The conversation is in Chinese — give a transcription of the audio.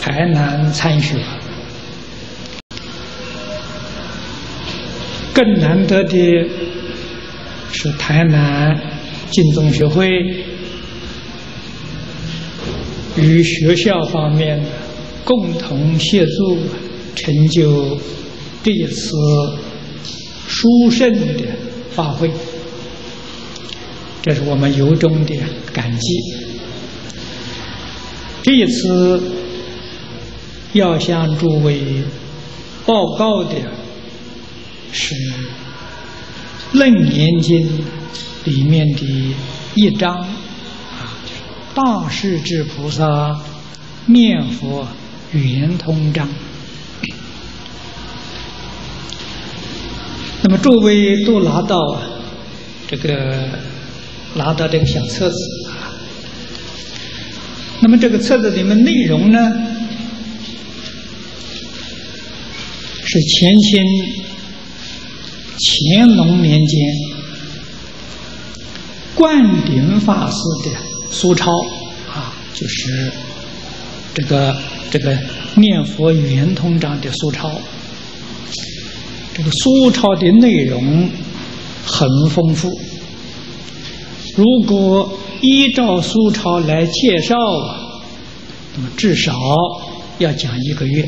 台南参学。更难得的是台南净宗学会与学校方面共同协助，成就这一次殊胜的法会，这是我们由衷的感激。这一次要向诸位报告的。是《楞严经》里面的一章啊，大势至菩萨念佛圆通章。那么诸位都拿到这个拿到这个小册子啊。那么这个册子里面内容呢，是前清。乾隆年间，灌顶法师的苏超啊，就是这个这个念佛圆通章的苏超。这个苏钞的内容很丰富，如果依照苏超来介绍，那么至少要讲一个月。